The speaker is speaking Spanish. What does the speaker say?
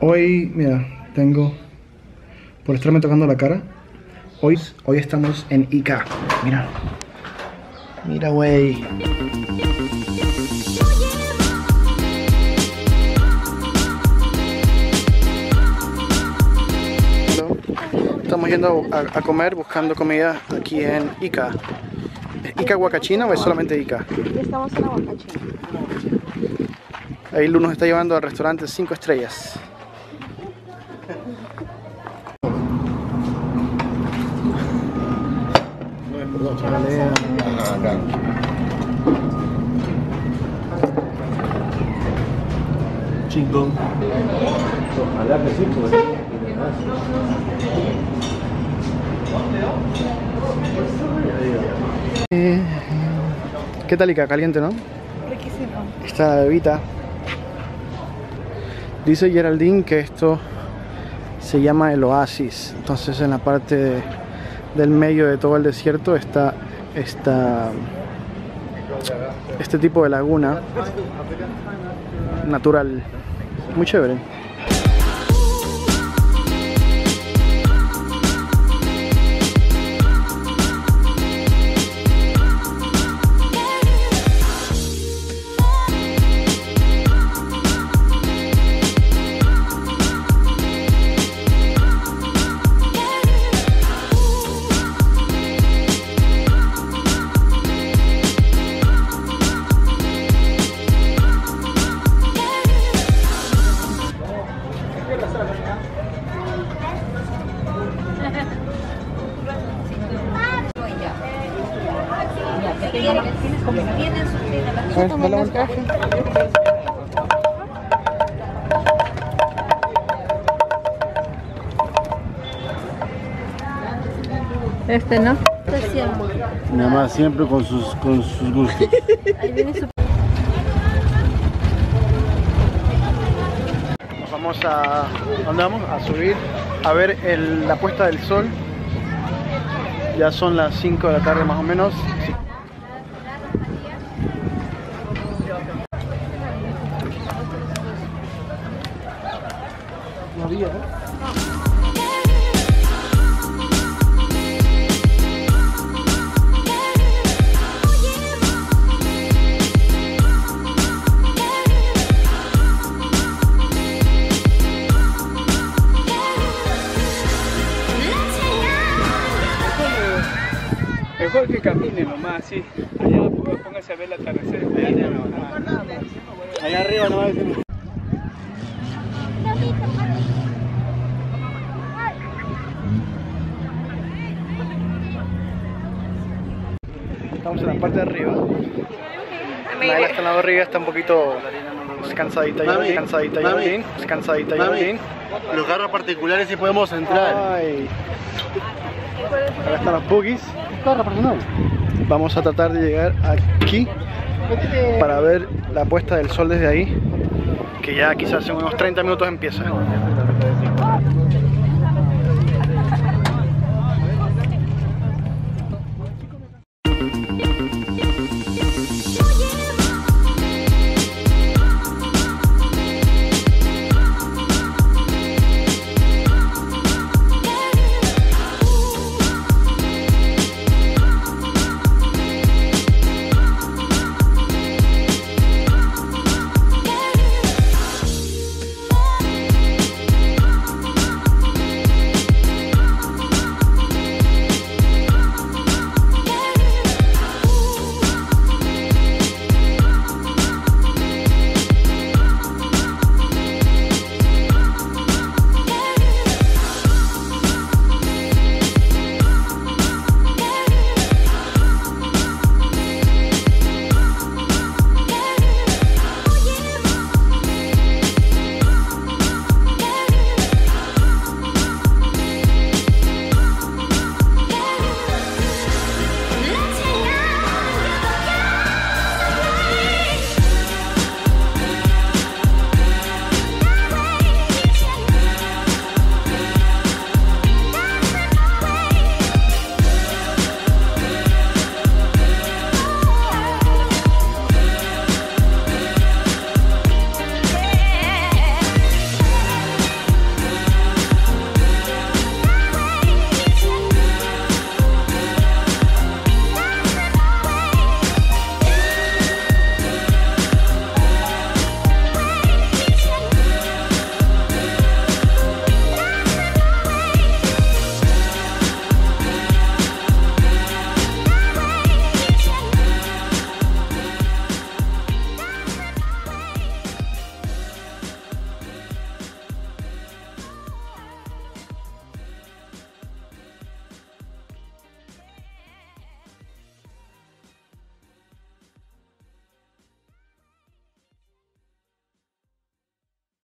Hoy, mira, tengo por estarme tocando la cara. Hoy, hoy estamos en Ica. Mira. Mira, güey. Estamos yendo a, a comer buscando comida aquí en Ica. ¿Es Ica Huacachina o es solamente Ica? Estamos en Aguacachina. Ahí Lu nos está llevando al restaurante 5 estrellas. Chingón. Ojalá que sí, pues. Eh, ¿Qué tal Ica? Caliente, ¿no? Riquísimo. Esta bebita. Dice Geraldine que esto se llama el oasis. Entonces en la parte de- del medio de todo el desierto está esta, este tipo de laguna natural. Muy chévere. Ver, dale la vuelta. Este, ¿no? Nada más siempre con sus, con sus gustos. Ahí viene su... Nos vamos a. ¿Dónde vamos? A subir a ver el- la puesta del sol. Ya son las 5 de la tarde más o menos. Sí. No había, ¿no? Mejor que camine nomás, sí. Allá pues, póngase a ver el atardecer. Allá arriba no va a decir. Estamos en la parte de arriba. Naila está en la barriga, está un poquito cansadita Mami, Geraldine, cansadita Geraldine, cansadita Geraldine. los carros particulares sí podemos entrar. Ay. Acá están los boogies. Vamos a tratar de llegar aquí para ver la puesta del sol desde ahí, que ya quizás en unos 30 minutos empieza.